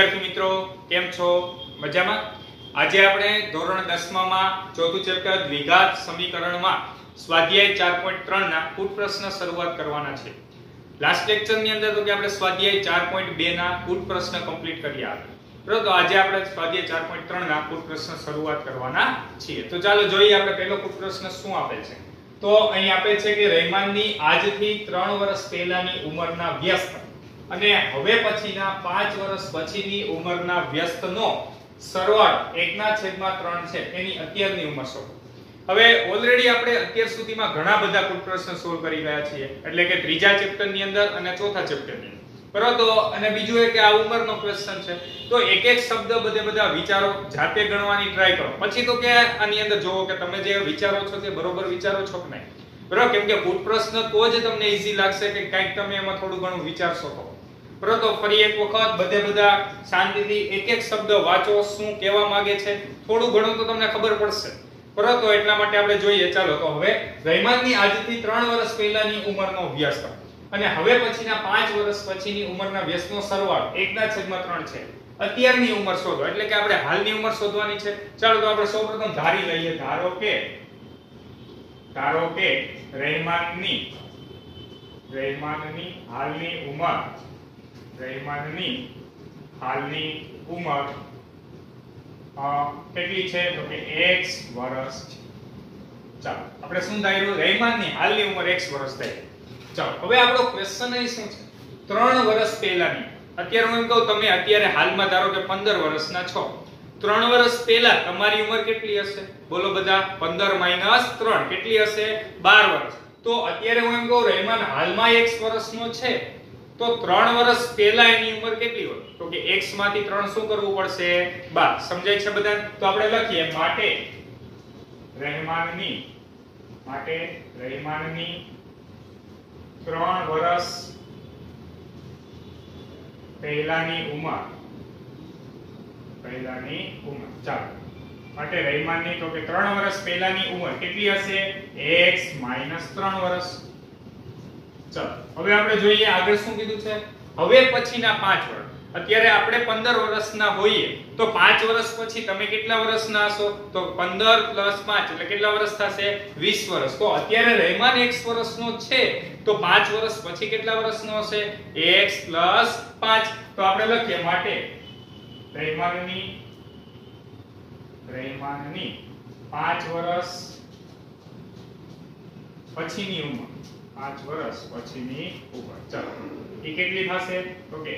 વિદ્યાર્થી મિત્રો, કેમ છો? મજામાં? આજે આપણે ધોરણ 10 ચોથું ચેપ્ટર દ્વિઘાત સમીકરણમાં સ્વાધ્યાય 4.3 ના કુટ પ્રશ્ન શરૂઆત કરવાના છે. લાસ્ટ લેક્ચરની અંદર તો કે આપણે સ્વાધ્યાય 4.2 ના કુટ પ્રશ્ન કમ્પ્લીટ કર્યા. બરોબર તો આજે આપણે સ્વાધ્યાય 4.3 ના કુટ પ્રશ્ન શરૂઆત કરવાના છીએ. તો ચાલો જોઈએ આપણે પહેલો કુટ પ્રશ્ન શું આપે છે. તો અહીં આપે છે કે રહેમાનની આજથી 3 વર્ષ પહેલાની ઉંમરના વ્યસ્ત અને હવે પછીના 5 વર્ષ પછીની ઉંમરના વ્યસ્તનો સરવાળો 1 ના છેદમાં 3 છે. એની અત્યારની ઉંમર શોધો હવે ઓલરેડી આપણે અત્યાર સુધીમાં ઘણા બધા કુલ પ્રશ્ન સોલ્વ કરી રહ્યા છીએ. એટલે કે ત્રીજા ચેપ્ટરની અંદર અને ચોથા ચેપ્ટરની બરાબર? તો અને બીજું એ કે આ ઉંમરનો ક્વેશ્ચન છે. તો એક એક શબ્દ બધે બધા વિચારો જાતે ગણવાની ટ્રાય કરો. પછી તો કે આની અંદર જોવો કે તમે જે વિચારો છો તે બરોબર વિચારો છો કે નહીં? બરાબર? કેમ કે કુલ પ્રશ્ન તો જ તમને ઈઝી લાગશે કે કંઈક તમે એમાં થોડું ઘણું વિચારશો તો. બરાબર તો ફરી એક વખત, બધે બધા શાંતિથી એક એક શબ્દ વાંચો, શું કહેવા માંગે છે, થોડું ઘણું તો તમને ખબર પડશે. પરંતુ એટલા માટે આપણે જોઈએ, ચાલો તો હવે રહેમાનની આજથી ત્રણ વર્ષ પહેલાની ઉંમરનો વ્યસ્ત અને હવે પછીના પાંચ વર્ષ પછીની ઉંમરના વ્યસ્તનો સરવાળો 1 ના છેદમાં ત્રણ છે. અત્યારની ઉંમર શોધો, એટલે કે આપણે હાલની ઉંમર શોધવાની છે. ચાલો તો આપણે સૌપ્રથમ ધારી લઈએ, ધારો કે ધારો કે રહેમાનની રહેમાનની હાલની ઉંમર રહેમાનની હાલની ઉંમર કેટલી છે? તો કે x વર્ષ છે. ચાલો, આપણે શું ધાર્યું? રહેમાનની હાલની ઉંમર x વર્ષ થઈ. ચાલો, હવે આપણો ક્વેશ્ચન અહીં શું છે? 3 વર્ષ પહેલાની. અત્યારે હું કહું, તમે અત્યારે હાલમાં ધારો કે 15 વર્ષના છો. 3 વર્ષ પહેલા તમારી ઉંમર કેટલી હશે? બોલો બધા 15 3 કેટલી હશે? 12 વર્ષ. તો અત્યારે હું એમ કહું રહેમાન હાલમાં x વર્ષનો છે. તો 3 વર્ષ પહેલા એની ઉંમર કેટલી હોય? તો કે x માંથી 3 શું કરવું પડશે? 12 સમજાય છે બધા? તો આપણે લખીએ. માટે રહેમાનની માટે રહેમાનની 3 વર્ષ પહેલાની ઉંમર. પહેલાની ઉંમર. ચાલો. માટે રહેમાનની તો કે 3 વર્ષ પહેલાની ઉંમર કેટલી હશે? X 3 વર્ષ. ચલો, હવે આપણે જોઈએ આગળ શું કીધું છે? હવે પછીના પાંચ વર્ષ અત્યારે આપણે 15 વર્ષના હોઈએ, તો પાંચ વર્ષ પછી તમે કેટલા વર્ષના હશો? તો 15 5 એટલે કેટલા વર્ષ થશે? વીસ વર્ષ. તો અત્યારે રહેમાન એક વર્ષનો છે. તો પાંચ વર્ષ પછી કેટલા વર્ષનો હશે? એક્સ પ્લસ પાંચ. તો આપણે લખીએ માટે રહેમાનની રહેમાનની પાંચ વર્ષ પછીની ઉંમર. પાંચ વર્ષ પછીની ઉંમર. ચાલો. એ કેટલી થશે? તો કે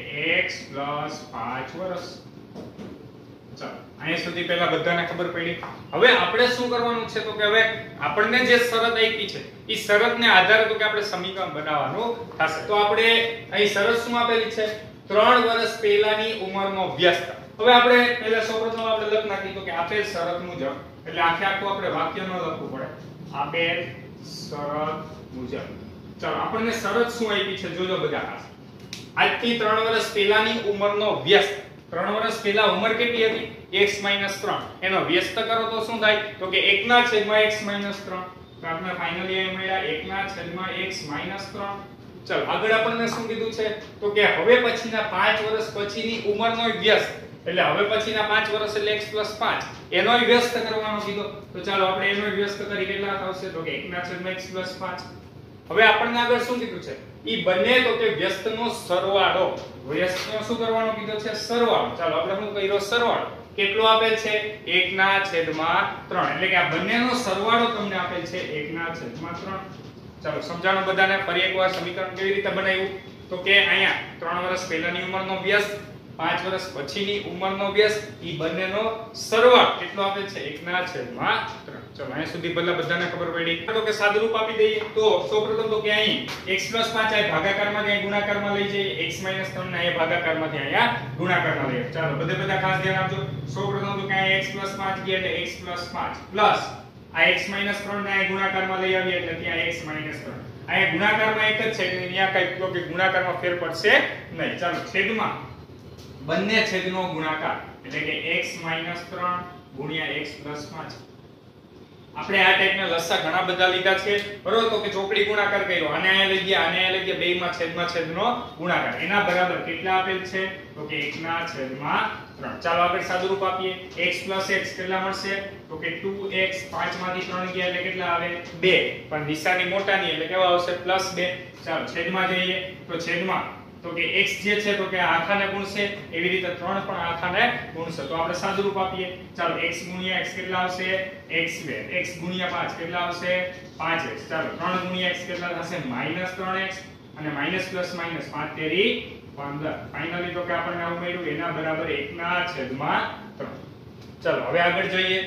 x 5 વર્ષ ચાલો. અહીંયા સુધી પહેલા બધાને ખબર પડી. હવે આપણે શું કરવાનું છે? તો કે હવે આપણને જે શરત આપી છે, એ શરતને આધારે તો કે આપણે સમીકરણ બનાવવાનું થશે. તો આપણે અહીં શરત શું આપેલી છે? 3 વર્ષ પહેલાની ઉંમરનો વ્યસ્ત હવે આપણે પહેલા સૌપ્રથમ આપણે લખ નાખી તો કે આપેલ શરત મુજબ, એટલે આખે આખું આપણે વાક્ય ન લખવું પડે. આપેલ શરત મુજબ. ચાલો, આપણને શરત શું આપી છે? જોજો બધા ખાસ આજથી 3 વર્ષ પહેલાની ઉંમરનો વ્યસ્ત. 3 વર્ષ પહેલા ઉંમર કેટલી હતી? x 3 એનો વ્યસ્ત કરો તો શું થાય? તો કે 1 ના છેદમાં x 3 તો આપણે ફાઇનલી એ મળ્યા 1 ના છેદમાં x 3 ચાલો, આગળ આપણને શું કીધું છે? તો કે હવે પછીના 5 વર્ષ પછીની ઉંમરનો વ્યસ્ત. એટલે હવે પછીના 5 વર્ષ એટલે x 5 એનો વ્યસ્ત કરવાનો કીધો. તો ચાલો, આપણે એનો વ્યસ્ત કરી કેટલા આવશે તો કે 1 ના છેદમાં x 5 હવે આપણને આગળ શું કીધું છે? ઈ બંને તો કે વ્યસ્તનો સરવાળો. વ્યસ્તનો શું કરવાનો કીધો છે? સરવાળો. ચાલો, આપણે શું કર્યો? સરવાળો. કેટલો આપેલ છે? 1 ના છેદમાં 3 એટલે કે આ બંનેનો સરવાળો તમને આપેલ છે 1 ના છેદમાં 3 ચાલો, સમજાણો બધાને? ફરી એકવાર સમીકરણ કેવી રીતે બનાવ્યું? તો કે અહીંયા 3 વર્ષ પહેલાની ઉંમરનો વ્યસ્ત 5 વર્ષ પછીની ઉંમરનો વ્યસ્ત એ બંનેનો સરવાળો કેટલો આપે છે? 1 ના છેદમાં 3 ચલો, અહીંયા સુધી ભલા બધાને ખબર પડી. તો કે સાદુરૂપ આપી દઈએ. તો સૌપ્રથમ તો કે અહીં x 5 આ ભાગાકારમાં અહીં ગુણાકારમાં લઈ જઈએ. x 3 ને અહીંયા ભાગાકારમાંથી અહીંયા ગુણાકારમાં લઈએ. ચાલો, બધે બધા ખાસ ધ્યાન આપજો. સૌપ્રથમ તો કે અહીં x 5 ગયા એટલે x 5 પ્લસ આ x 3 ને અહીં ગુણાકારમાં લઈ આવીએ એટલે ત્યાં x 3 અહીંયા ગુણાકારમાં એક જ છે, એટલે અહીંયા કઈ તો કે ગુણાકારમાં ફેર પડશે નહીં. ચાલો, છેદમાં બંને છેદનો ગુણાકાર. એટલે કે x 3 ગુણ્યા x 5 આપણે આ ટાઈપના લસ્સા ઘણા બધા લીધા છે. બરોબર? તો કે ચોકડી ગુણાકાર કર્યો. આને આ લઈ ગયા, આને આ લઈ ગયા. બેયમાં છેદમાં છેદનો ગુણાકાર. એના બરાબર કેટલા આપેલ છે? તો કે 1 ના છેદમાં 3 ચાલો આગળ સાદુરૂપ આપીએ. x x કેટલા મળશે? તો કે 2x 5 માંથી 3 ગયા એટલે કેટલા આવે? 2 પણ નિશાની મોટાની એટલે કેવા આવશે? +2 ચાલો છેદમાં જઈએ. તો છેદમાં તો કે x જે છે તો કે આખાને ગુણશે એવી રીતે 3 પણ આખાને ગુણશે તો આપણે સાદુરૂપ આપીએ. ચાલો, x x કેટલા આવશે? x2 x ગુણ્યા 5 કેટલા આવશે? 5x ચાલો 3 ગુણ્યા x કેટલા થશે? -3x અને માઇનસ પ્લસ માઇનસ 5 તેરી 15 ફાઇનલી તો કે આપણને આવું મળ્યું. એના બરાબર 1 ના છેદમાં 3 ચાલો, હવે આગળ જોઈએ.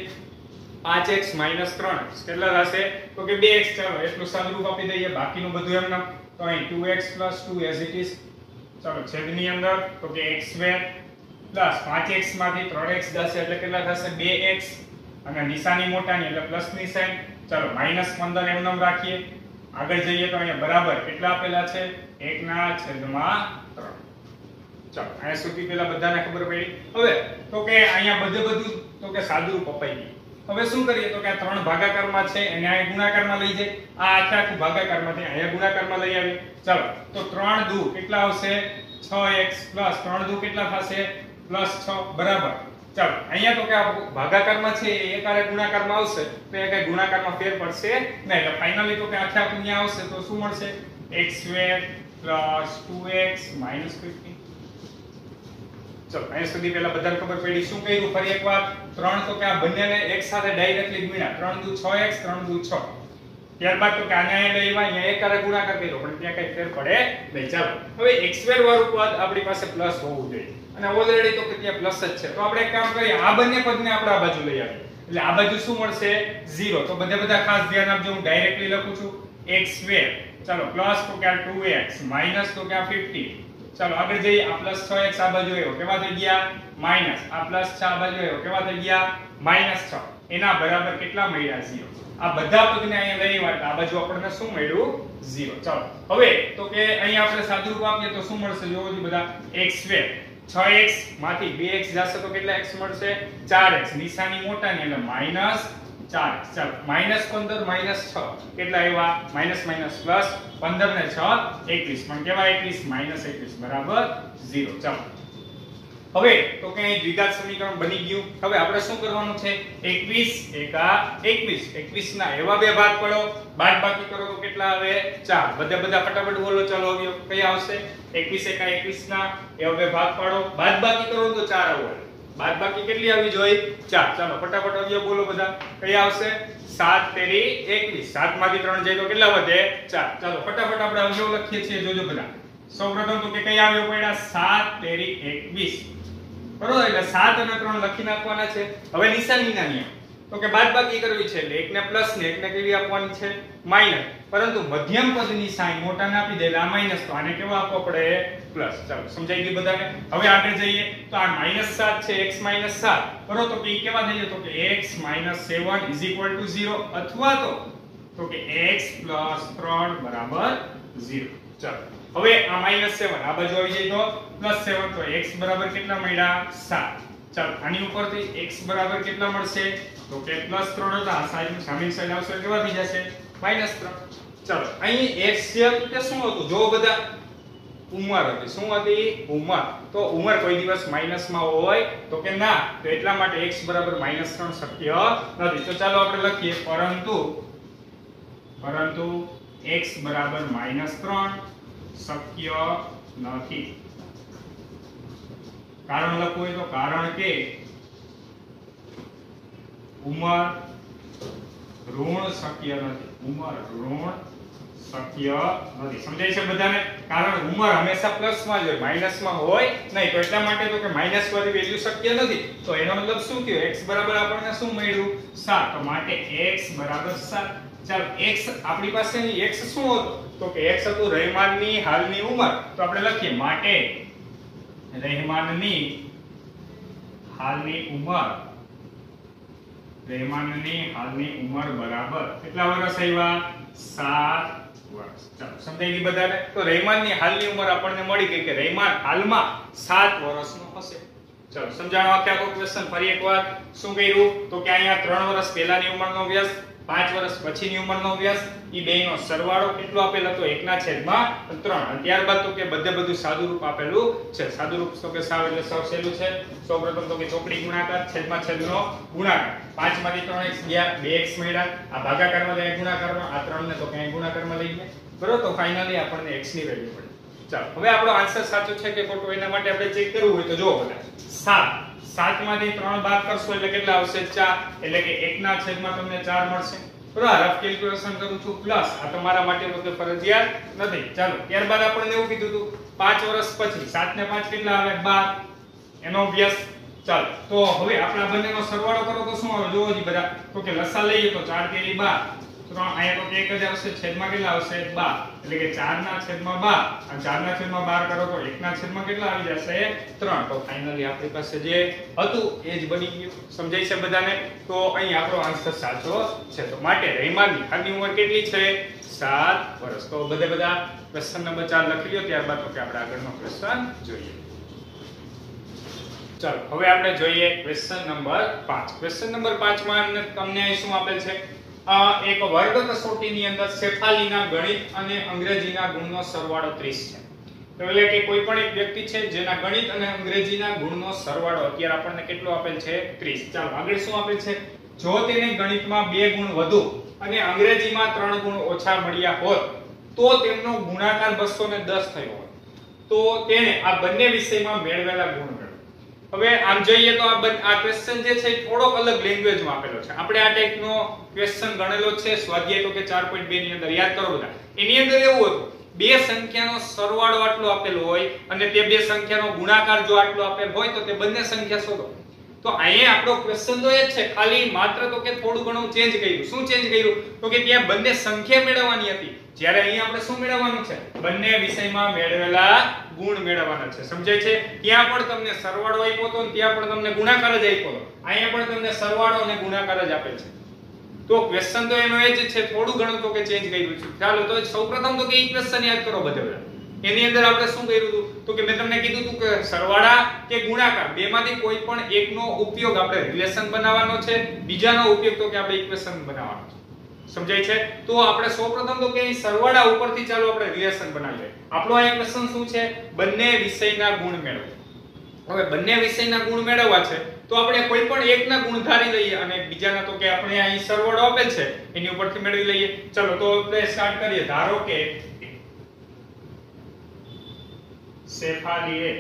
5x 3x કેટલા થશે? તો કે 2x ચાલો, એટલું સાદુરૂપ આપી દઈએ. બાકીનું બધું એમ નામ તો અહીં 2x 2 એઝ ઇટ is. ચાલો, છેદની અંદર, તો કે x2 5x માંથી 3x જશે એટલે કેટલા થશે? 2x અને નિશાની મોટાની એટલે પ્લસની સાઈન. ચાલો -15 એમ નામ રાખીએ. આગળ જઈએ તો અહીંયા બરાબર કેટલા આપેલા છે? 1 ના છેદમાં 3 ચાલો, અહીંયા સુધી પેલા બધાને ખબર પડી. હવે, તો કે અહીંયા બધે બધું, તો કે સાદું પપાઈ ગયું. હવે શું કરીએ? તો કે આ ત્રણ ભાગાકારમાં છે, એને આ ગુણાકારમાં લઈ જાય. આ આખે આખું ભાગાકારમાંથી અહીંયા ગુણાકારમાં લઈ આવે. ચાલો, તો 3 દુ કેટલા આવશે? 6x 3 દુ કેટલા થશે? +6 બરાબર. ચાલો, અહીંયા તો કે આ ભાગાકારમાં છે, એ એકારે ગુણાકારમાં આવશે. તો એ કઈ ગુણાકારમાં ફેર પડશે નહીં. એટલે ફાઇનલી તો કે આખે આખું અહીંયા આવશે, તો શું મળશે? x2 2x 15 ચલો, અહીંયા સુધી પહેલા બધાને ખબર પડી, શું કર્યું? ફરી એકવાર 3 તો કે આ બંનેને એક સાથે ડાયરેક્ટલી ગુણ્યા. 3 દુ 6x 3 દુ 6 ત્યારબાદ તો કે આને અહીંયા લઈ આવ્યા એક એકારે ગુણાકાર કર્યો, પણ ત્યાં કઈ ફેર પડે નહીં. ચાલો, હવે x2 વાળું પદ આપણી પાસે પ્લસ હોવું જોઈએ. અને ઓલરેડી તો કે ત્યાં પ્લસ જ છે. તો આપણે એક કામ કરીએ, આ બંને પદને આપણે આ બાજુ લઈ આવીએ. એટલે આ બાજુ શું મળશે? 0 તો બધે બધા ખાસ ધ્યાન આપજો, હું ડાયરેક્ટલી લખું છું x2 ચાલો પ્લસ તો કે આ 2x માઇનસ તો કે આ 50 ચાલો, આગળ જઈએ. આ પ્લસ 6x આ બાજુ આવ્યો. કેવા થઈ ગયા? માઇનસ આ પ્લસ 6 આ બાજુ આવ્યો. કેવા થઈ ગયા? માઇનસ 6 એના બરાબર કેટલા મળ્યા? 0 આ બધા પદને અહીંયા લઈ વાળતા. આ બાજુ આપણને શું મળ્યું? 0 ચાલો, હવે તો કે અહીંયા આપણે સાદુરૂપ આપીએ તો શું મળશે? જોવો જી બધા. X2 6x માંથી 2x જશે તો કેટલા x મળશે? 4x નિશાની મોટાની એટલે માઇનસ 4x ચાલો માઇનસ પંદર, માઇનસ છ. કેટલા આવ્યા? માઇનસ માઇનસ પ્લસ 15 ને 6 21 પણ કેવા એકવીસ? માઇનસ એકવીસ બરાબર ઝીરો. ચાલો. હવે, તો કે અહીં સમીકરણ બની ગયું. હવે આપણે શું કરવાનું છે? 21 એકા 21 21 ના એવા બે ભાગ પડો. બાદ કરો તો કેટલા આવે? 4 બધા બધા ફટાફટ બોલો. ચાલો આવ્યો કયા આવશે? 21 એકા 21 ના એવા બે ભાગ પાડો. બાદ બાકી કરો તો 4 આવે બાદ બાકી કેટલી આવી જોઈ? ચાર. ચાલો, ફટાફટ અવયવ બોલો બધા. કયા આવશે? સાત, તેરી 21 7 માંથી ત્રણ જાય તો કેટલા વધે? ચાર. ચાલો, ફટાફટ આપણે અવયવ લખીએ છીએ, જોજો બધા. સૌપ્રથમ તો કે કયા અવયવ પડ્યા? સાત, તેરી 21 બરોબર, એટલે સાત અને ત્રણ લખી નાખવાના છે. હવે નિશાનીના નિયમ તો કે બાદબાકી કરવી છે એટલે એકને પ્લસ ને એકને કેવી આપવાની છે? માઇનસ પરંતુ મધ્યમ પદની સાઈન મોટાને આપી દેલા આ માઇનસ તો આને કેવા આપવો પડે? પ્લસ ચાલો, સમજાઈ ગયું બધાને? હવે આગળ જઈએ. તો આ માઇનસ 7 છે, x 7 બરોબર તો કે કેવા થઈ જાય? તો કે x 7 0 અથવા તો તો કે x 3 બરાબર 0 ચાલો, હવે આ -7 આ બાજુ આવી જાય તો +7 તો x બરાબર કેટલા મળ્યા? 7 ચાલો, આની ઉપરથી x બરાબર કેટલા મળશે? તો કે +3 હતા. સાઈડ સામેની સાઈડ આવશે કેવા થઈ જશે? -3 ચાલો, અહીં x કે શું હતું? જો બધા ઉંમર હતી. શું હતી? ઉંમર. તો ઉંમર કોઈ દિવસ માઇનસમાં હોય તો કે ના. તો એટલા માટે x બરાબર -3 શક્ય નથી. તો ચાલો આપણે લખીએ. પરંતુ પરંતુ x બરાબર -3 શક્ય નથી. કારણ લખવું હોય તો કારણ કે ઉંમર ઋણ શક્ય નથી. ઉંમર ઋણ શક્ય નથી. સમજાય છે બધાને? કારણ ઉંમર હંમેશા પ્લસમાં જ હોય, માઇનસમાં હોય નહીં. તો એટલા માટે તો કે માઇનસ વાળી વેલ્યુ શક્ય નથી. તો એનો મતલબ શું થયો? x બરાબર આપણને શું મળ્યું? 7 તો માટે x બરાબર 7 ચાલો x આપણી પાસે x શું હતો? તો કે x હતું રહેમાનની હાલની ઉંમર. તો આપણે લખીએ, માટે રહેમાનની હાલની ઉંમર રહેમાનની હાલની ઉંમર બરાબર કેટલા વર્ષ આવ્યા? સાત વર્ષ. ચાલો, સમજાઈ ગઈ બધાને? તો રહેમાનની હાલની ઉંમર આપણને મળી ગઈ કે રહેમાન હાલમાં સાત વર્ષનો હશે. ચાલો, સમજાણો આખે આખો ક્વેશ્ચન ફરી એકવાર શું કર્યું? તો કે અહીંયા ત્રણ વર્ષ પહેલાની ઉંમરનો વ્યાસ 5 વર્ષ પછીની ઉંમરનો વ્યાસ એ બેનો સરવાળો કેટલો આપેલ હતો? 1 ના છેદમાં ત્રણ ત્યારબાદ તો કે બધે બધું સાદુરૂપ આપેલું છે. સાદુરૂપ તો કે સાવ એટલે સાવ સહેલું છે. સૌપ્રથમ તો કે ચોકડી ગુણાકાર, છેદમાં છેદનો ગુણાકાર. પાંચમાંથી 3x ગયા 2x મળ્યા. આ ભાગાકારમાં લઈએ, ગુણાકારમાં. આ ત્રણ ને તો ક્યાંય ગુણાકારમાં લઈ ગયા બરોબર? તો ફાઇનલી આપણને એક્સની વેલ્યુ મળી. ચાલો, હવે આપણો આન્સર સાચો છે કે ખોટો? એના માટે આપણે ચેક કરવું હોય તો જુઓ બધા. 7 7 માંથી 3 બાદ કરશો એટલે કેટલા આવશે? 4 એટલે કે 1 ના છેદમાં તમને 4 મળશે. બરાબર? રફ કેલ્ક્યુલેશન કરું છું. પ્લસ આ તમારા માટે તો ફરજિયાત નથી. ચાલો, ત્યારબાદ આપણને એવું કીધું હતું 5 વર્ષ પછી 7 ને 5 કેટલા આવે? 12 એનો અભ્યાસ ચાલો. તો હવે આપણા બંનેનો સરવાળો કરો તો શું આવે? જોવો જી બધા. તો કે લસા લઈએ તો 4 તેરી 12 ત્રણ અહીંયા તો એક જ આવશે, છેદમાં કેટલા આવશે? 12 એટલે કે 4 ના છેદમાં 12 અને 4 ના છેદમાં 12 કરો તો 1 ના કેટલા આવી જશે? 3 તો ફાઇનલી આપણી પાસે જે હતું, એ જ બની ગયું. સમજાય છે બધાને? તો અહીં આપણો આન્સર સાચો છે. તો માટે રહીમાની ખાલી ઉંમર કેટલી છે? 7 વર્ષ. તો બધે બધા ક્વેશ્ચન નંબર 4 લખી લ્યો, ત્યારબાદ તો કે આપણે આગળનો ક્વેશ્ચન જોઈએ. ચાલો, હવે આપણે જોઈએ ક્વેશ્ચન નંબર 5 ક્વેશ્ચન નંબર 5 માં તમને શું આપેલ છે? એક વર્ગ કસોટીની અંદર શેફાલીના ગણિત અને અંગ્રેજીના ગુણનો સરવાળો 30 છે. એટલે કે કોઈ પણ એક વ્યક્તિ છે જેના ગણિત અને અંગ્રેજીના ગુણનો સરવાળો અત્યારે આપણને કેટલો આપેલ છે? 30 ચાલો, આગળ શું આપેલ છે? જો તેને ગણિતમાં બે ગુણ વધુ અને અંગ્રેજીમાં ત્રણ ગુણ ઓછા મળ્યા હોત, તો તેમનો ગુણાકાર 210 થયો હોત. તો તેને આ બંને વિષયમાં મેળવેલા ગુણ હવે આમ જોઈએ તો આ આ ક્વેશ્ચન જે છે એ થોડોક અલગ લેંગ્વેજમાં આપેલો છે. આપણે આ ટાઈપનો ક્વેશ્ચન ગણેલો છે, સ્વાધ્યાય તો કે 4.2 ની અંદર. યાદ કરો બધા. એની અંદર એવું હતું. બે સંખ્યાનો સરવાળો આટલો આપેલો હોય અને તે બે સંખ્યાનો ગુણાકાર જો આટલો આપેલ હોય તો તે બંને સંખ્યા શોધો. તો અહીંયા આપણો ક્વેશ્ચન તો એ જ છે, ખાલી માત્ર તો કે થોડું ઘણું ચેન્જ કર્યું. શું ચેન્જ કર્યું? તો કે ત્યાં બંને સંખ્યા મેળવવાની હતી. જ્યારે અહીંયા આપણે શું મેળવવાનું છે? બંને વિષયમાં મેળવેલા ગુણ મેળવવાના છે. સમજાય છે? ત્યાં પણ તમને સરવાળો આપ્યો અને ત્યાં પણ તમને ગુણાકાર જ આપ્યો અહીંયા પણ તમને સરવાળો અને ગુણાકાર જ આપે છે. તો ક્વેશ્ચન તો એનો એ જ છે, થોડું ઘણું તો કે ચેન્જ કર્યું છે. ચાલો, તો સૌપ્રથમ તો કે ઈ ક્વેશ્ચન યાદ કરો બધા એની અંદર આપણે શું કર્યું હતું? તો કે મેં તમને કીધું હતું કે સરવાળા કે ગુણાકાર, બેમાંથી કોઈ પણ એકનો ઉપયોગ આપણે રિલેશન બનાવવાનો છે, બીજાનો ઉપયોગ તો કે આપણે ઇક્વેશન બનાવવાનો છે. સમજાય છે? તો આપણે સૌપ્રથમ તો કે સરવાળા ઉપરથી ચાલો આપણે રિલેશન બનાવીએ આપણો આ ઇક્વેશન શું છે? બંને વિષયના ગુણ મેળવો. હવે બંને વિષયના ગુણ મેળવવા છે, તો આપણે કોઈ પણ એકના ગુણ ધારી લઈએ અને બીજાના તો કે આપણે અહીં સરવાળો આપેલ છે, એની ઉપરથી મેળવી લઈએ. ચલો, તો આપણે સ્ટાર્ટ કરીએ. ધારો કે શેફાલીએ.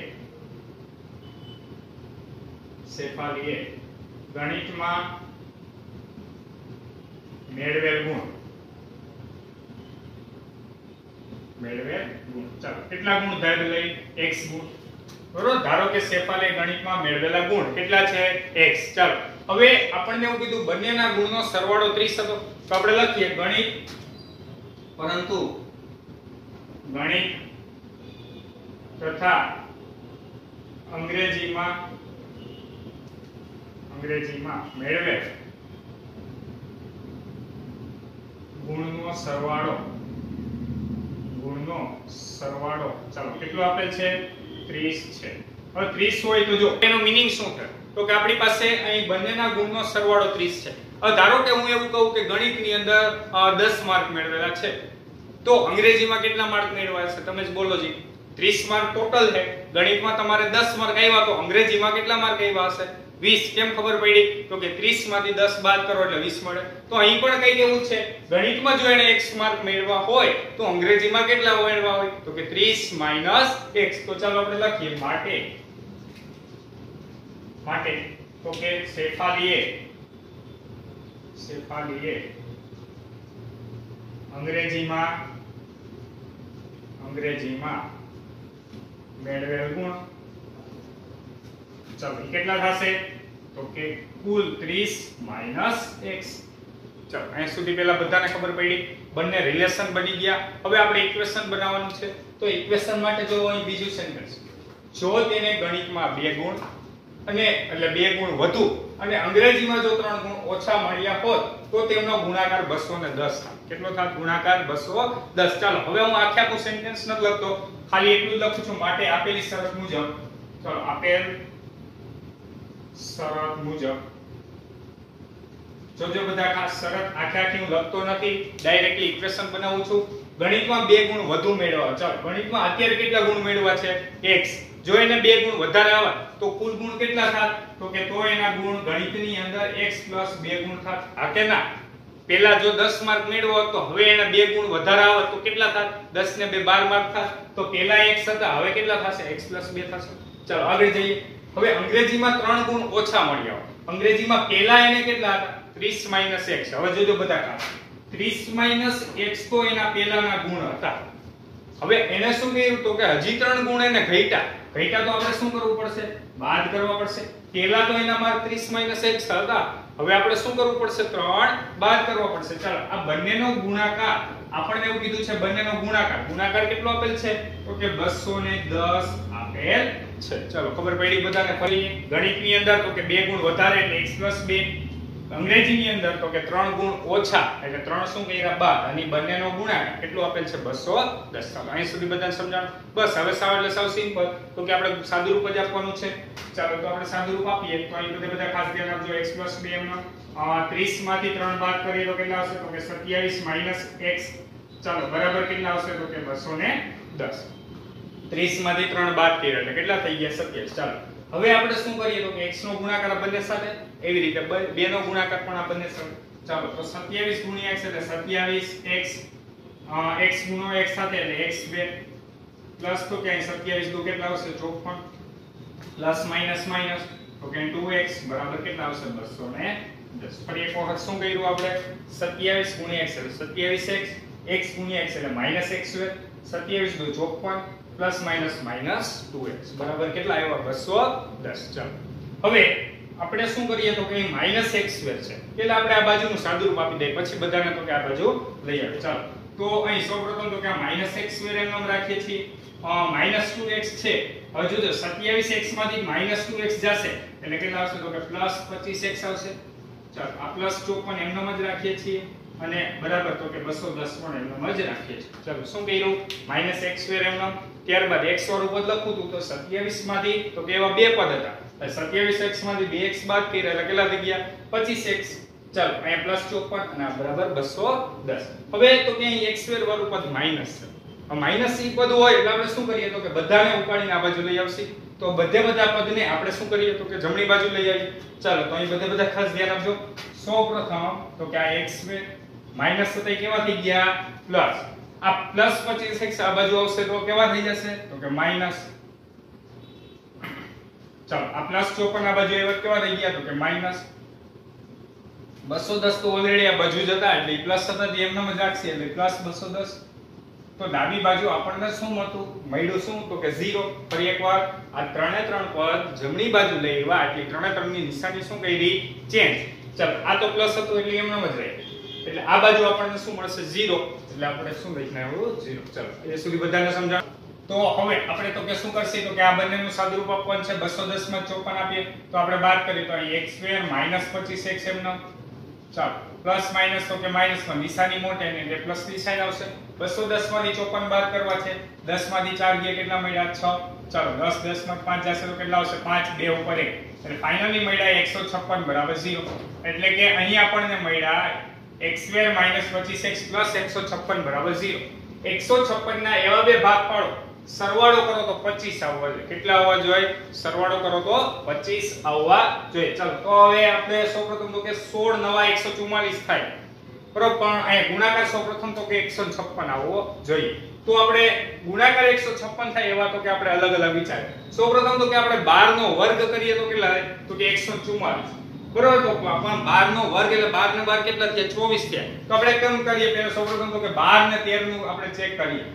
શેફાલીએ. ગણિતમાં મેળવેલ ગુણ. મેળવેલ ગુણ. ચાલો કેટલા ગુણ ધારી લઈ? X ગુણ. બરોબર? ધારો કે શેફાલે ગણિતમાં મેળવેલા ગુણ કેટલા છે? X. ચાલો હવે આપણને એવું કીધું બંનેના ગુણનો સરવાળો 30 હતો. તો આપણે લખીએ ગણિત. પરંતુ ગણિત તથા અંગ્રેજીમાં અંગ્રેજીમાં મેળવેલ ગુણનો સરવાળો ગુણનો સરવાળો. ચાલો કેટલો આપે છે? 30 છે. હવે 30 હોય તો જો એનો મીનિંગ શું થાય તો કે આપણી પાસે અહીં બંનેના ગુણનો સરવાળો 30 છે. હવે ધારો કે હું એવું કહું કે ગણિતની અંદર અ, 10 માર્ક મેળવેલા છે. તો અંગ્રેજીમાં કેટલા માર્ક મેળવ્યા છે? તમે જ બોલો જી. 30 માર્ક ટોટલ છે. ગણિતમાં તમારે 10 માર્ક આવ્યા તો અંગ્રેજીમાં કેટલા માર્ક આવ્યા હશે? 20 કેમ ખબર પડી? તો કે 30 માંથી 10 બાદ કરો એટલે 20 મળે. તો અહીં પણ કઈ કેવું છે. ગણિતમાં જો એને x માર્ક મેળવવા હોય, તો અંગ્રેજીમાં કેટલા મેળવવા હોય? તો કે 30 x. તો ચાલો આપણે લખીએ માટે. માટે. તો કે શેફાલીએ. શેફાલીએ. અંગ્રેજીમાં અંગ્રેજીમાં મેળવેલ ગુણ. ચલો કેટલા થશે? તો કે કુલ 30 x ચલો અહીં સુધી પહેલા બધાને ખબર પડી. બંને રિલેશન બની ગયા. હવે આપણે ઇક્વેશન બનાવવાનું છે. તો ઇક્વેશન માટે જો અહીં બીજું સેન્ટેન્સ. જો તેને ગણિતમાં બે ગુણ અને એટલે બે ગુણ વધુ અને અંગ્રેજીમાં જો ત્રણ ગુણ ઓછા મળ્યા હોત તો તેમનો ગુણાકાર 210 કેટલો થાય ગુણાકાર 210 ચાલો, હવે હું આખે આખું સેન્ટેન્સ નથી લખતો. ખાલી એટલું લખું છું. માટે આપેલી શરત મુજબ. ચાલો, આપેલ શરત મુજબ. જોજો બધા ખાસ શરત આખે આખી હું લખતો નથી. ડાયરેક્ટલી ઇક્વેશન બનાવું છું. ગણિતમાં બે ગુણ વધુ મેળવવા ચાલો, ગણિતમાં અત્યારે કેટલા ગુણ મેળવવા છે? X. જો એને બે ગુણ વધારે આવે, તો કુલ ગુણ કેટલા થાત? તો કે તો એના ગુણ ગણિતની અંદર x બે ગુણ થાત. આ કે ના? પેલા જો 10 માર્ક મેળવો તો હવે એના બે ગુણ વધારે આવે, તો કેટલા થાત? 10 ને બે 12 માર્ક થાત. તો પેલા x હતા હવે કેટલા થશે? x 2 થશે. ચાલો, આગળ જઈએ. હવે અંગ્રેજીમાં ત્રણ ગુણ ઓછા મળ્યા અંગ્રેજીમાં પેલા એને કેટલા હતા? 30 માઇનસ x હવે જોજો બધા કામ. 30 માઇનસ x તો એના પેલાના ગુણ હતા. હવે એને શું કહ્યું તો કે હજી ત્રણ ગુણ એને ઘટ્યા. ઘટ્યા તો આપણે શું કરવું પડશે? બાદ કરવા પડશે. પેલા તો એના માર્ક 30 માઇનસ x હતા હવે આપણે શું કરવું પડશે? ત્રણ બાદ કરવા પડશે. ચાલો, આ બંનેનો ગુણાકાર. આપણને એવું કીધું છે બંનેનો ગુણાકાર. ગુણાકાર કેટલો આપેલ છે? તો કે 210 આપેલ છે. ચાલો, ખબર પડી બધાને? ફરી ગણિતની અંદર તો કે બે ગુણ વધારે એટલે x 2 અંગ્રેજીની અંદર તો કે ત્રણ ગુણ ઓછા, એટલે ત્રણ શું કર્યા? બાદ અને બંનેનો ગુણાકાર કેટલું આપેલ છે? 210 ચાલો, અહીં સુધી બધાને સમજાણ? બસ, હવે સાવ એટલે સાવ સિમ્પલ તો કે આપણે સાદું રૂપ જ આપવાનું છે. ચાલો, તો આપણે સાદું રૂપ આપીએ. તો અહીં બધે બધા ખાસ ધ્યાન આપજો. x 2 નો 30 માંથી 3 બાદ કરીએ તો કેટલા આવશે? તો કે 27 x. ચાલો, બરાબર કેટલા આવશે? તો કે 210 30 માંથી 3 બાદ કર્યા, એટલે કેટલા થઈ ગયા? 27 ચાલો હવે આપણે શું કરીએ તો કે x નો ગુણાકાર બંને સાથે એવી રીતે, બ- બે નો ગુણાકાર પણ આ બંને સાથે. ચાલો, તો 27 ગુણ્યા x એટલે 27 x x ગુણો x સાથે એટલે x2 પ્લસ તો કે અહીં 27 દુ કેટલા આવશે? 54 પ્લસ માઇનસ માઇનસ તો કે 2x બરાબર કેટલા આવશે? 210 ફરી એક વખત શું કર્યું આપણે? 27 ગુણ્યા x એટલે 27x x ગુણ્યા x એટલે માઇનસ x2 27 દુ 54 પ્લસ માઇનસ માઇનસ 2x બરાબર કેટલા આવ્યા? 210 ચાલો. હવે આપણે શું કરીએ તો કે માઇનસ એક્સ સ્ક્વેર છે. એટલે આપણે આ બાજુનું સાદું રૂપ આપી દઈએ. પછી બધાને તો કે આ બાજુ લઈ આવે. ચાલો. તો અહીં સૌપ્રથમ તો કે આ માઇનસ એક્સ સ્ક્વેર એમ નામ રાખીએ છીએ. માઇનસ 2x છે. હવે સત્યાવીસ 27x માંથી ટુ 2x જશે. એટલે કેટલા આવશે તો કે પ્લસ 25x આવશે. ચાલો. આ પ્લસ 54 એમનામ જ રાખીએ છીએ. અને બરાબર તો કે 210 પણ એમનામ જ રાખીએ છીએ. ચાલો. શું કર્યું? માઇનસ એક્સ સ્ક્વેર એમનામ. ત્યારબાદ x સ્વરૂપ લખું હતું તો 27 માંથી, તો કે એવા બે પદ હતા? એટલે 27x માંથી 2x બાદ કર્યા, એટલે કેટલા થઈ ગયા? 25x ચાલો, અહીંયા પ્લસ 54 અને આ બરાબર 210 હવે તો કે અહીં x સ્ક્વેર વાળું પદ માઇનસ છે. માઇનસ ઈ પદ હોય, એટલે આપણે શું કરીએ? તો કે બધાને ઉપાડીને આ બાજુ લઈ આવશે. તો બધે બધા પદને આપણે શું કરીએ? તો કે જમણી બાજુ લઈ આવીએ. ચાલો, તો અહીં બધે બધા ખાસ ધ્યાન આપજો. સૌપ્રથમ, તો કે આ x સ્ક્વેર માઇનસ થતા કેવા થઈ ગયા? પ્લસ આ પ્લસ 25x આ બાજુ આવશે તો કેવા થઈ જશે? તો કે માઇનસ ચાલો, આ પ્લસ 54 આ બાજુ એવા કેવા થઈ ગયા? તો કે માઇનસ 210 તો ઓલરેડી આ બાજુ જતા એટલે પ્લસ થતા એમનામ જ રાખશે, એટલે પ્લસ 210 તો ડાબી બાજુ આપણને શું મળતું? મળ્યું શું? તો કે 0 ફરી એકવાર, આ ત્રણે ત્રણ પદ જમણી બાજુ લઈ આવ્યા, એટલે ત્રણે ત્રણની નિશાની શું કરી? ચેન્જ ચાલો, આ તો પ્લસ હતું એટલે એમનામ જ રહે એટલે આ બાજુ આપણને શું મળશે? 0 એટલે આપણે શું લખીને આવ્યું? 0 ચાલો. એ સુધી બધાને સમજાવ તો હવે આપણે તો કે શું કરશે? તો કે આ બંનેનું સાદુરૂપ આપવાનું છે. 210 માં 54 આપીએ. તો આપણે બાદ કરીએ. તો અહીં x2 25x ન ચાલો. પ્લસ માઇનસ તો કે માઇનસમાં. નિશાની મોટે ને એટલે પ્લસની સાઈન આવશે. 210 માંથી 54 બાદ કરવા છે. 10 માંથી 4 ગયા કેટલા મળ્યા? 6 ચાલો. 10 10 માં 5 જશે તો કેટલા આવશે? 5 2 ઉપર 1 એટલે ફાઇનલી મળ્યા 156 બરાબર 0 એટલે કે અહીં આપણને મળ્યા x2 25x 156 બરાબર 0 156 ના એવા બે ભાગ પાડો. સરવાળો કરો તો 25 આવવા જોઈએ. કેટલા આવવા જોઈએ? સરવાળો કરો તો 25 આવવા જોઈએ. ચાલો, તો હવે આપણે સૌપ્રથમ તો કે 16 નવા 144 થાય. બરોબર, પણ અહીંયા ગુણાકાર સૌપ્રથમ તો કે 156 આવવો જોઈએ. તો આપણે ગુણાકાર 156 થાય એવા તો કે આપણે અલગ અલગ વિચાર સૌપ્રથમ તો કે આપણે 12 નો વર્ગ કરીએ તો કેટલા થાય? તો કે 144 બરોબર તો પણ 12 નો વર્ગ એટલે 12 ને 12 કેટલા થયા? 24 થયા. તો આપણે કેમ કરીએ, પહેલા સૌપ્રથમ કે 12 ને 13 નું આપણે ચેક કરીએ.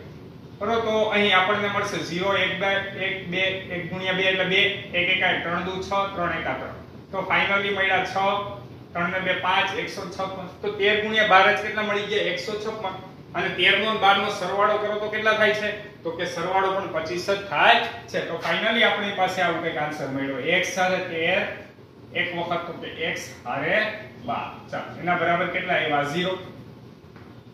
બરોબર તો અહીં આપણને મળશે 0 1 2 1 2 1 ગુણ્યા 2 એટલે 2 1 1 3 દુ 6 3 1 3 તો ફાઇનલી મળ્યા 6 3 ને 2 5 156 તો 13 ગુણ્યા 12 જ કેટલા મળી ગયા? 156 અને 13 નો 12 નો સરવાળો કરો તો કેટલા થાય છે? તો કે સરવાળો પણ 25 જ થાય છે. તો ફાઇનલી આપણી પાસે આવું કંઈક આન્સર મળ્યો. x સાથે 13 એક વખત તો કે x હારે 12 ચાલો, એના બરાબર કેટલા આવ્યા? 0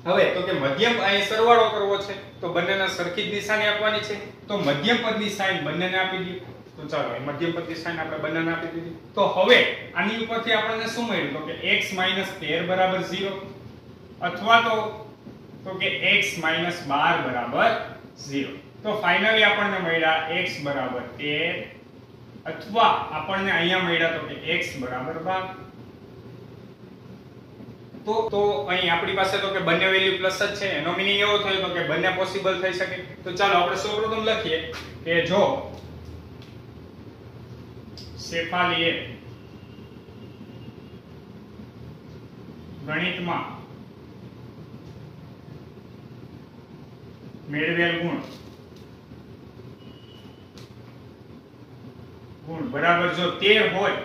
હવે તો કે મધ્યમ અહીં સરવાળો કરવો છે, તો બંનેના સરખી જ નિશાની આપવાની છે. તો મધ્યમ પદની સાઈન બંનેને આપી દઈએ. તો ચાલો, એ મધ્યમપદની સાઈન આપણે બંનેને આપી દીધી. તો હવે આની ઉપરથી આપણને શું મળ્યું? તો કે x 13 બરાબર 0 અથવા તો તો કે x 12 બરાબર 0 તો ફાઇનલી આપણને મળ્યા x બરાબર 13 અથવા આપણને અહીંયા મળ્યા તો કે x બરાબર 12 તો તો અહીં આપણી પાસે તો કે બંને વેલ્યુ પ્લસ જ છે. એનો મીનિંગ એવો થયો તો કે બંને પોસિબલ થઈ શકે. તો ચાલો આપણે સૌપ્રથમ લખીએ કે જો શેફાલીએ ગણિતમાં મેળવેલ ગુણ ગુણ બરાબર જો તેર હોય,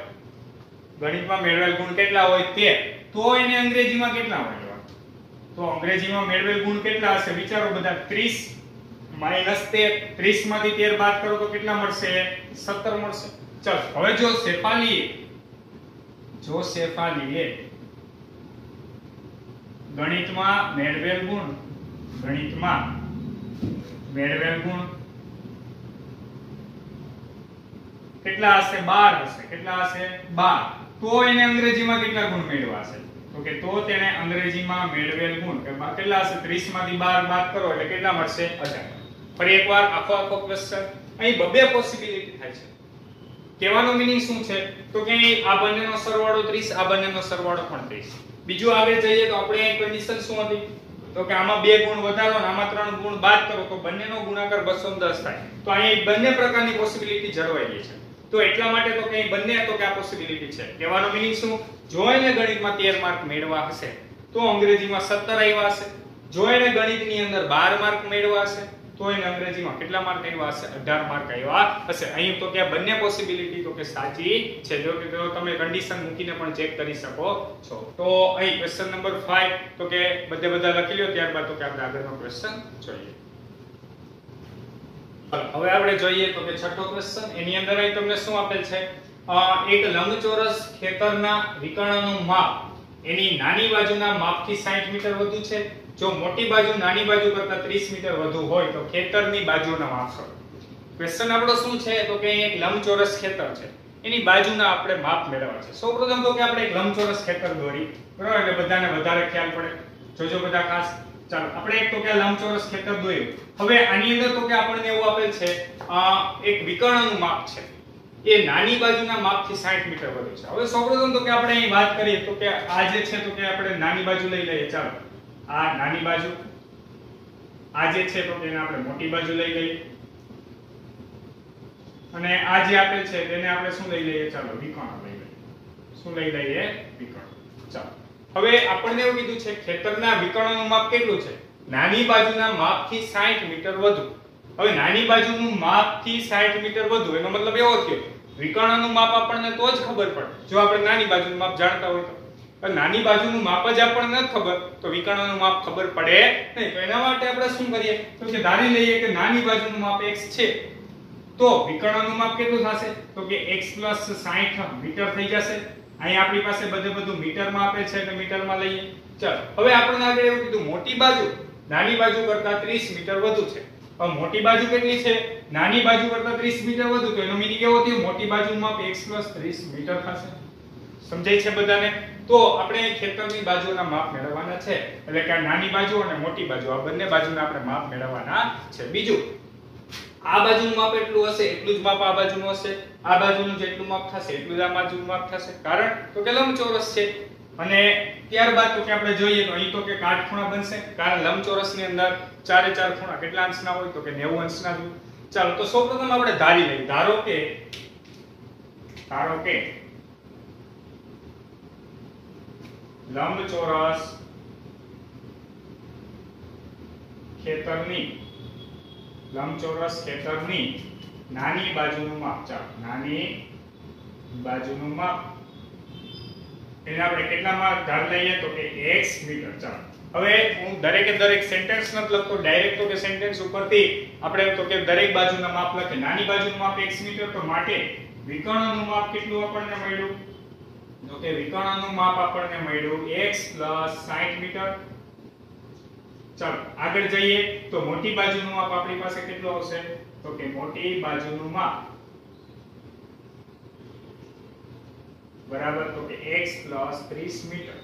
ગણિતમાં મેળવેલ ગુણ કેટલા હોય તેર તો એને અંગ્રેજીમાં કેટલા મળવા તો અંગ્રેજીમાં મેળવેલ ગુણ કેટલા હશે? વિચારો બધા, ત્રીસ માઇનસ તેર ત્રીસમાંથી તેર બાદ કરો તો કેટલા મળશે? 17 મળશે. ચલ, હવે જો શેફાલીએ જો શેફાલીએ ગણિતમાં મેળવેલ ગુણ, ગણિતમાં મેળવેલ ગુણ કેટલા હશે? 12 હશે. કેટલા હશે? 12 તો એને અંગ્રેજીમાં કેટલા ગુણ મેળવ્યા છે? તો કે તો તેને અંગ્રેજીમાં મેળવેલ ગુણ. કેટલા હશે? 30 માંથી 12 બાદ કરો એટલે કેટલા મળશે? 18 ફરી એકવાર આખો આખો ક્વેશ્ચન અહીં બબે પોસિબિલિટી થાય છે. કહેવાનો મીનિંગ શું છે? તો કે આ બંનેનો સરવાળો 30 આ બંનેનો સરવાળો પણ 30 બીજું આગળ જઈએ તો આપણે અહીં કન્ડિશન શું હતી? તો કે આમાં બે ગુણ વધારો અને આમાં ત્રણ ગુણ બાદ કરો. તો બંનેનો ગુણાકાર 210 થાય. તો અહીં બંને પ્રકારની પોસિબિલિટી જળવાઈ ગઈ છે. તો એટલા માટે તો કે બંને તો કે આ પોસિબિલિટી છે. કહેવાનો મીનિંગ શું? જો એને ગણિતમાં 13 માર્ક મેળવા હશે, તો અંગ્રેજીમાં 17 આવ્યા હશે. જો એને ગણિતની અંદર 12 માર્ક મેળવા હશે, તો એને અંગ્રેજીમાં કેટલા માર્ક આવ્યા હશે? 18 માર્ક આવ્યા હશે. અહીં તો કે બંને પોસિબિલિટી તો કે સાચી છે. જો કે તમે કન્ડિશન મૂકીને પણ ચેક કરી શકો છો. તો અહીં ક્વેશ્ચન નંબર 5 તો કે બધે બધા લખી લ્યો, ત્યારબાદ તો કે આપણે આગળનો ક્વેશ્ચન જોઈએ. હવે આપણે જોઈએ તો કે છઠ્ઠો ક્વેશ્ચન એની અંદર અહીં તમને શું આપેલ છે? એક લંબચોરસ ખેતરના વિકર્ણનું માપ. એની નાની બાજુના માપથી 60 મીટર વધુ છે. જો મોટી બાજુ નાની બાજુ કરતા 30 મીટર વધુ હોય તો ખેતરની બાજુનો માપ ક્વેશ્ચન આપણો શું છે? તો કે એક લંબચોરસ ખેતર છે. એની બાજુના આપણે માપ મેળવવા છે. સૌપ્રથમ તો કે આપણે એક લંબચોરસ ખેતર દોરી. બરાબર? એટલે બધાને વધારે ખ્યાલ પડે. જોજો બધા ખાસ. ચાલો, આપણે એક તો કે લંબચોરસ ખેતર દોર્યું. હવે આની અંદર તો કે આપણને એવું આપેલ છે એક વિકર્ણનું માપ છે. એ નાની બાજુના માપથી 60 મીટર વધુ છે. હવે સૌપ્રથમ તો કે આપણે અહીં વાત કરીએ, તો કે આ જે છે તો કે આપણે નાની બાજુ લઈ લઈએ. ચાલો, આ નાની બાજુ, આ જે છે તો કે એને આપણે મોટી બાજુ લઈ લઈએ. અને આ જે આપેલ છે, તેને આપણે શું લઈ લઈએ? ચાલો, વિકર્ણ લઈ લઈએ. શું લઈ લઈએ? વિકર્ણ. ચાલો. હવે આપણને એવું કીધું છે, ખેતરના વિકર્ણનું માપ કેટલું છે? નાની બાજુના માપથી 60 મીટર વધુ. હવે નાની બાજુનું માપથી 60 મીટર વધુ, એનો મતલબ એવો થયો. વિકર્ણનું માપ આપણને તો જ ખબર પડે. જો આપણે નાની બાજુનું માપ જાણતા હોય તો. નાની બાજુનું માપ જ આપણને નથી ખબર, તો વિકર્ણનું માપ ખબર પડે નહીં. તો એના માટે આપણે શું કરીએ? તો કે ધારી લઈએ કે નાની બાજુનું માપ x છે. તો વિકર્ણનું માપ કેટલું થશે? તો કે x 60 મીટર થઈ જશે. અહીં આપણી પાસે બધે બધું મીટરમાં આપે છે એટલે મીટરમાં લઈએ. ચાલો, હવે આપણને આગળ એવું કીધું, મોટી બાજુ, નાની બાજુ કરતા 30 મીટર વધુ છે. હવે મોટી બાજુ કેટલી છે? નાની બાજુ કરતા 30 મીટર વધુ, તો એનો મીનિંગ કેવો થયો, મોટી બાજુનું માપ x 30 મીટર થશે. સમજાય છે બધાને? તો આપણે ખેતરની બાજુના માપ મેળવવાના છે. એટલે કે નાની બાજુ અને મોટી બાજુ, આ બંને બાજુના આપણે માપ મેળવવાના છે. બીજું આ બાજુનું માપ એટલું હશે, એટલું જ માપ આ બાજુનું હશે, આ બાજુનું જેટલું માપ થશે, એટલું જ આ બાજુનું માપ થશે. કારણ તો કે લંબચોરસ છે. અને ત્યારબાદ તો કે આપણે જોઈએ તો અહીં તો કે કાટખૂણા બનશે. કારણ લંબચોરસની અંદર ચારે ચાર ખૂણા કેટલા અંશના હોય તો કે 90 અંશના હોય. ચાલો, તો સૌપ્રથમ આપણે ધારી લઈએ. ધારો કે ધારો કે લંબચોરસ ખેતરની લંબચોરસ ખેતરની નાની બાજુનું માપ ચાલો. નાની બાજુનું માપ. એને આપણે કેટલા માપ ધાર લઈએ તો કે x મીટર. ચાલો. હવે હું દરેકે દરેક સેન્ટેન્સ નથી લખતો ડાયરેક્ટ તો કે સેન્ટેન્સ ઉપરથી આપણે તો કે દરેક બાજુના માપ લખે. નાની બાજુનું માપ x મીટર, તો માટે વિકર્ણનું માપ કેટલું આપણને મળ્યું? તો કે વિકર્ણનું માપ આપણને મળ્યું x 60 મીટર. ચાલો, આગળ જઈએ. તો મોટી બાજુનું માપ આપણી પાસે કેટલું આવશે? તો કે મોટી બાજુનું માપ. બરાબર? તો કે x 30 મીટર.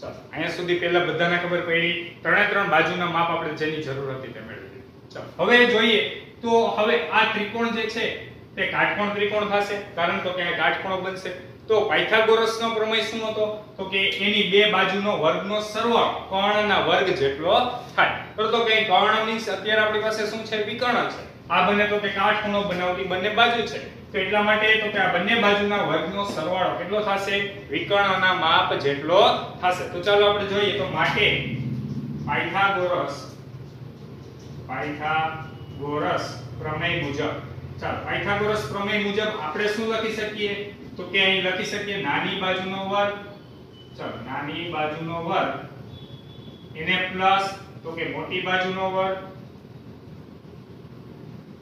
ચાલો, અહીંયા સુધી પહેલા બધાને ખબર પડી. ત્રણે ત્રણ બાજુના માપ આપણે જેની જરૂર હતી તે મેળવી ચાલો, હવે જોઈએ. તો હવે આ ત્રિકોણ જે છે, તે કાટકોણ ત્રિકોણ થશે. કારણ તો કે કાટકોણ બનશે. તો પાયથાગોરસનો પ્રમેય શું હતો? તો કે એની બે બાજુનો વર્ગનો સરવાળો, કર્ણના વર્ગ જેટલો થાય. તો કે કર્ણની અત્યારે આપણી પાસે શું છે? વિકર્ણ છે. આ બંને તો કે કાટખૂણો બનાવતી બંને બાજુ છે. તો એટલા માટે તો કે આ બંને બાજુના વર્ગનો સરવાળો કેટલો થશે? વિકર્ણના માપ જેટલો થશે. તો ચાલો આપણે જોઈએ તો માટે પાયથાગોરસ પાયથાગોરસ પ્રમેય મુજબ. ચાલો, પાયથાગોરસ પ્રમેય મુજબ આપણે શું લખી શકીએ? તો કે અહીં લખી શકીએ નાની બાજુનો વર્ગ. ચાલો, નાની બાજુનો વર્ગ. એને પ્લસ તો કે મોટી બાજુનો વર્ગ.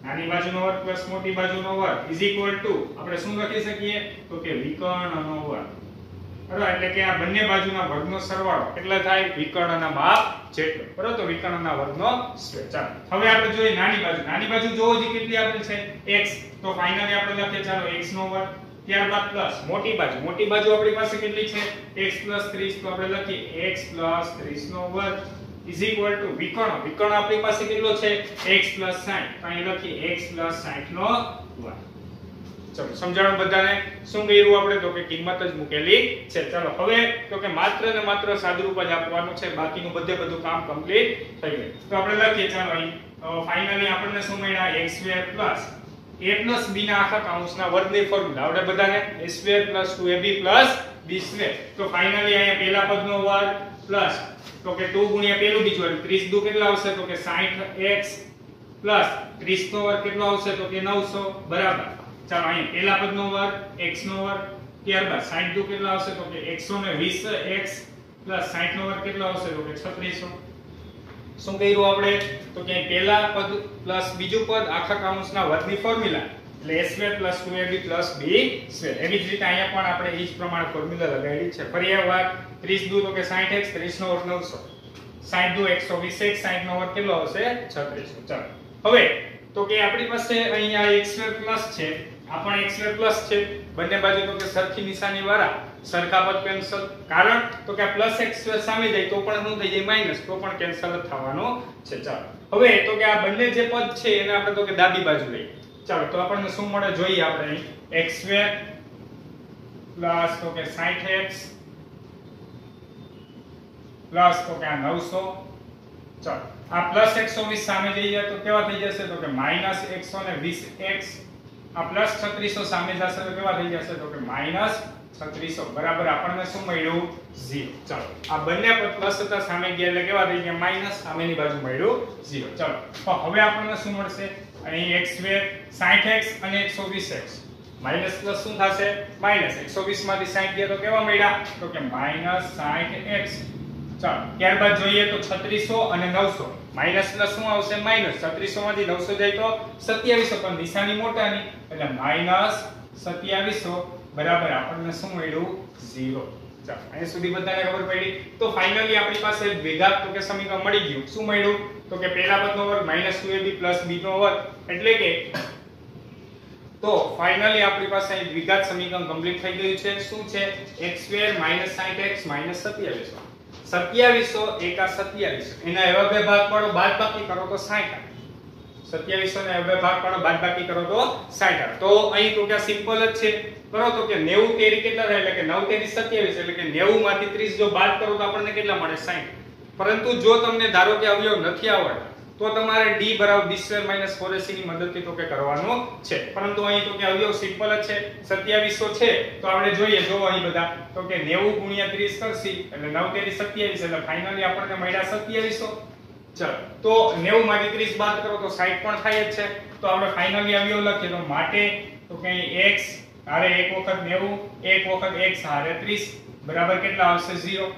નાની બાજુનો વર્ગ પ્લસ મોટી બાજુનો વર્ગ ઇઝ ઇક્વલ ટુ આપણે શું લખી શકીએ? તો કે વિકર્ણનો વર્ગ. બરાબર? એટલે કે આ બંને બાજુના વર્ગનો સરવાળો કેટલા થાય? વિકર્ણના માપ જેટલો. બરાબર? તો વિકર્ણના વર્ગનો સ્ક્વેર ચાલો, હવે આપણે જોઈએ નાની બાજુ. નાની બાજુ જોવો જે કેટલી આપેલ છે. x. તો ફાઇનલી આપણે લખીએ, ચાલો, x નો વર્ગ. ત્યારબાદ પ્લસ મોટી બાજુ. મોટી બાજુ આપણી પાસે કેટલી છે? x 30 તો આપણે લખીએ. x 30 નો વર્ગ ઇઝ ઇક્વલ ટુ વિકર્ણ. વિકર્ણ આપણી પાસે કેટલો છે? x 60 તો અહીં લખીએ x 60 નો વર્ગ. ચલો, સમજાણું બધાને? શું કર્યું આપણે? તો કે કિંમત જ મૂકેલી છે. ચલો, હવે તો કે માત્ર ને માત્ર સાદુરૂપ જ આપવાનું છે. બાકીનું બધે બધું કામ કમ્પ્લીટ થઈ ગયું. તો આપણે લખીએ, ચાલો અહીં. ફાઇનલી આપણને શું મળ્યા? x square plus a plus b ના આખા કૌંસના વર્ગની ફોર્મ્યુલા આવડે બધાને? A square plus 2ab plus b square તો ફાઇનલી અહીંયા પહેલા પદનો વર્ગ પ્લસ તો કે 2 ગુણ્યા પહેલું બીજું એટલે 30 દુ કેટલા આવશે? તો કે 60x પ્લસ 30 નો વર્ગ કેટલો આવશે? તો કે 900 બરાબર. ચાલો અહીં પહેલા પદનો વર્ગ, x નો વર્ગ, ત્યારબાદ 60 દુ કેટલા આવશે? તો કે 120x 60 નો વર્ગ કેટલો આવશે? તો કે 3600 શું કર્યું આપણે? તો કે પહેલા પદ પ્લસ બીજું પદ આખા કૌંસના વર્ગની ફોર્મ્યુલા એટલે a square plus 2ab plus b square એવી જ રીતે અહીંયા પણ આપણે એ જ પ્રમાણે ફોર્મ્યુલા લગાવેલી છે. ફરી એક વાર 30 દુ તો કે 60x 30 નો વર્ગ 900 60 દુ 120x 60 નો વર્ગ કેટલો આવશે? 3600 ચાલો. હવે, તો કે આપણી પાસે અહીંયા x પ્લસ છે. આ પણ x પ્લસ છે. બંને બાજુ તો કે સરખી નિશાની વાળા સરખા પદ કેન્સલ કારણ તો કે પ્લસ એક્સ સામે જાય તો પણ શું થઈ જાય? માઇનસ તો પણ કેન્સલ જ થવાનો છે. ચાલો. હવે તો કે આ બંને જે પદ છે એને આપણે તો કે ડાબી બાજુ લઈએ. ચાલો, તો આપણને શું મળે જોઈએ આપણે x સ્ક્વેર પ્લસ તો કે 60x પ્લસ તો કે આ 900 ચાલો, આ પ્લસ 120 સામે જઈએ તો કેવા થઈ જશે? તો કે માઇનસ 120x આ પ્લસ 3600 સામે જશે તો કેવા થઈ જશે? તો કે માઇનસ 3600 બરાબર, આપણને શું મળ્યું? ઝીરો. ચાલો. આ બંને પદ પ્લસ સામે ગયા એટલે કેવા થઈ ગયા? માઇનસ સામેની બાજુ મળ્યું ઝીરો. ચાલો. તો હવે આપણને શું મળશે? અહીં x સ્ક્વેર 60x અને 120x માઇનસ પ્લસ શું થશે? માઇનસ 120 માંથી સાઠ ગયા તો કેવા મળ્યા? તો કે માઇનસ 60x ચાલો. ત્યારબાદ જોઈએ તો 3600 અને 900 માઇનસ પ્લસ શું આવશે? માઇનસ 3600 માંથી 900 જાય તો 2700 પણ નિશાની મોટાની. એટલે માઇનસ 2700 બરાબર, આપણને શું મળ્યું? 0 ચાલો, અહીંયા સુધી બધાને ખબર પડી. તો ફાઇનલી આપણી પાસે દ્વિઘાત તો કે સમીકરણ મળી ગયું. શું મળ્યું? તો કે પહેલા પદનો વર્ગ -2ab b નો વર્ગ. એટલે કે, તો ફાઇનલી આપણી પાસે અહીં દ્વિઘાત સમીકરણ કમ્પ્લીટ થઈ ગયું છે. શું છે? X2 60x 2700 સત્યાવીસો. એકા સત્યાવીસો. એના એવા બે ભાગ પાડો, બાદ બાકી કરો તો 60 આવે સત્યાવીસો ને બે ભાગ પણ બાદ બાકી કરો તો સાઠ તો અહીં તો કે સિમ્પલ જ છે. કરો તો કે નેવું તેરી કેટલા થાય? એટલે કે નવ તેરી સત્યાવીસ, એટલે કે નેવું માંથી ત્રીસ જો બાદ કરો તો આપણને કેટલા મળે? સાઠ પરંતુ જો તમને ધારો કે અવયવ નથી આવડતા તો તમારે d બરાબર b સ્ક્વેર માઇનસ 4ac ની મદદથી તો કે કરવાનું છે. પરંતુ અહીં તો કે અવયવ સિમ્પલ જ છે. 2700 છે. તો આપણે જોઈએ, જો અહીં બધા, તો કે 90 ગુણ્યા 30 કરશી, એટલે 9 તેરી 27 એટલે ફાઇનલી આપણને મળ્યા 2700 ચલો, તો 90 માંથી 30 બાદ કરો તો 60 પણ થાય જ છે. તો આપણે ફાઇનલી અવયવ લખીએ. તો માટે તો કે x હારે એક વખત 90 એક વખત x હારે 30 બરાબર કેટલા આવશે? 0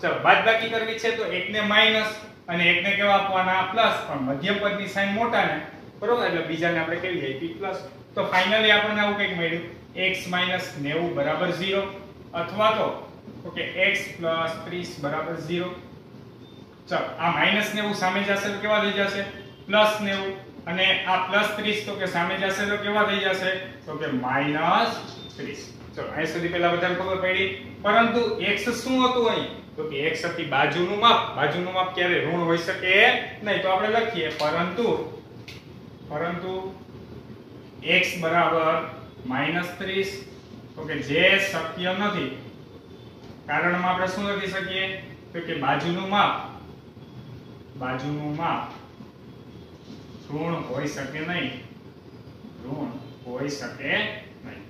ચલો, બાદબાકી કરવી છે તો એકને માઇનસ અને એકને કેવા આપવાના? પ્લસ. પણ મધ્યમ પદની સાઈન મોટા ને. બરોબર? એટલે બીજાને આપણે કેવી આપી પ્લસ. તો ફાઇનલી આપણને આવું કંઈક મળ્યું. x 90 બરાબર 0 અથવા તો, ઓકે, x 30 બરાબર 0 ચાલો, આ માઇનસ 90 સામે જશે તો કેવા થઈ જશે? પ્લસ 90 અને આ પ્લસ 30 તો કે સામે જશે તો કેવા થઈ જશે? તો કે માઇનસ 30 ચલો અહીં સુધી પહેલા બધાને ખબર પડી. પરંતુ x શું હતું અહીં? તો કે x હતી બાજુનું માપ. બાજુનું માપ ક્યારે? ઋણ હોઈ શકે નહીં. તો આપણે લખીએ, પરંતુ પરંતુ x બરાબર માઇનસ 30 તો કે જે શક્ય નથી. કારણમાં આપણે શું લખી શકીએ? તો કે બાજુનું માપ. બાજુનું માપ ઋણ હોઈ શકે નહીં. ઋણ હોઈ શકે નહીં.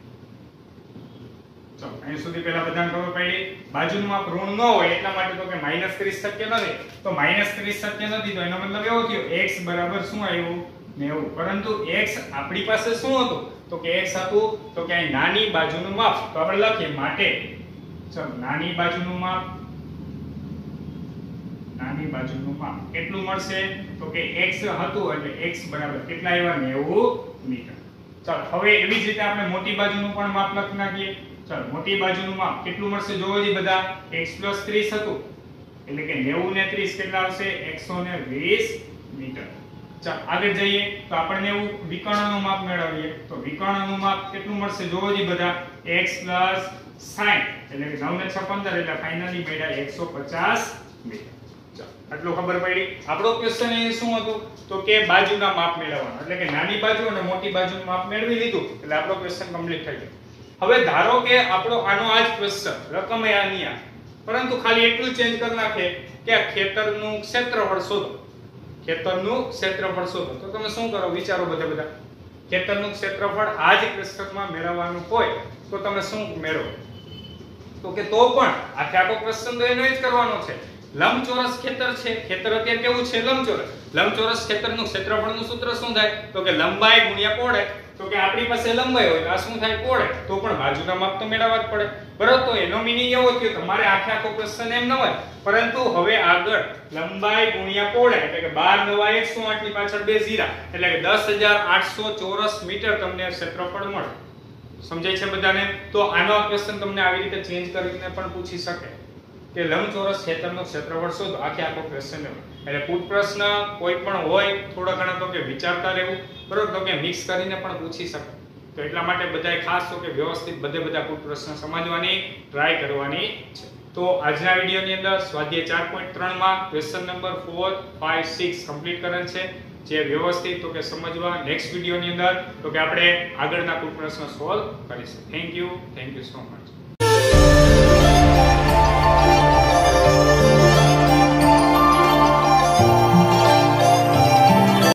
ચલો, અહીં સુધી પહેલા બધાને ખબર પડી. બાજુનું માપ ઋણ ન હોય એટલા માટે તો કે માઇનસ ત્રીસ શક્ય નથી. તો માઇનસ ત્રીસ શક્ય નથી તો એનો મતલબ એવો થયો x બરાબર શું આવ્યું? 90 પરંતુ x આપણી પાસે શું હતું? તો કે x હતું, તો કે નાની બાજુનું માપ. તો આપણે લખીએ, માટે. ચલો, નાની બાજુનું માપ. નાની બાજુનું માપ કેટલું મળશે? તો કે x હતું એટલે x બરાબર કેટલા આવ્યા? 90 મીટર. ચાલો, હવે એવી જ રીતે આપણે મોટી બાજુનું પણ માપ લખી નાખીએ. ચાલો, મોટી બાજુનું માપ કેટલું મળશે જોવો જી બધા? x 30 હતું. એટલે કે 90 ને 30 કેટલા આવશે? 120 મીટર. ચાલો, આગળ જઈએ. તો આપણને એવું વિકર્ણનું માપ મેળવીએ. તો વિકર્ણનું માપ કેટલું મળશે જોવો જી બધા? x 60 એટલે કે 9 ને 56 એટલે ફાઇનલી મળ્યા 150 મીટર. આટલું ખબર પડી. આપણો ક્વેશ્ચન એ શું હતું? તો કે બાજુના માપ મેળવવાનું. એટલે કે નાની બાજુ અને મોટી બાજુનું માપ મેળવી લીધું. એટલે આપણો ક્વેશ્ચન કમ્પ્લીટ થઈ ગયો. હવે ધારો કે આપણો આનો આ જ ક્વેશ્ચન રકમ એ આની આ. પરંતુ ખાલી એટલું ચેન્જ કરી નાખે કે આ ખેતરનું ક્ષેત્રફળ શોધો. ખેતરનું ક્ષેત્રફળ શોધો. તો તમે શું કરો? વિચારો બધા બધા. ખેતરનું ક્ષેત્રફળ આ જ ક્વેશ્ચનમાં મેળવવાનું હોય તો તમે શું મેળવો? તો કે તો પણ આખે આખો ક્વેશ્ચન તો એનો જ કરવાનો છે. લંબચોરસ ખેતર છે. ખેતર અત્યારે કેવું છે? લંબચોરસ. લંબચોરસ ખેતરનું ક્ષેત્રફળનું સૂત્ર શું થાય? તો કે લંબાઈ ગુણ્યા પહોળાઈ તો કે આપણી પાસે લંબાઈ હોય તો આ શું થાય? પહોળાઈ તો પણ બાજુના માપ તો મેળવવા જ પડે. બરાબર? તો એનો મિનિંગ એવો થયો તમારે આખે આખો ક્વેશ્ચન એમ ન હોય. પરંતુ હવે આગળ લંબાઈ ગુણ્યા પહોળાઈ એટલે કે 12 નવા 108 ની પાછળ બે ઝીરા. એટલે કે 10800 ચોરસ મીટર તમને ક્ષેત્રફળ મળે. સમજાય છે બધાને? તો આનો ક્વેશ્ચન તમને આવી રીતે ચેન્જ કરીને પણ પૂછી શકે. કે લંબચોરસ ક્ષેત્રનું ક્ષેત્રફળ શોધો. આખે આખો ક્વેશ્ચન એટલે પૂટ પ્રશ્ન કોઈ પણ હોય, થોડા ઘણા તો કે વિચારતા રહેવું, બરોબર? તો કે મિક્સ કરીને પણ પૂછી શકે તો એટલા માટે બધાએ ખાસ તો કે વ્યવસ્થિત બધે બધા પૂટ પ્રશ્ન સમજવાની ટ્રાય કરવાની છે. તો આજના વિડીયોની અંદર સ્વાધ્યાય ચાર પોઈન્ટ ત્રણમાં question number four five six complete કરેલ છે. જે વ્યવસ્થિત તો કે સમજવા નેક્સ્ટ વિડીયોની અંદર તો કે આપણે આગળના પૂટ પ્રશ્ન સોલ્વ કરીશું. Thank you thank you so much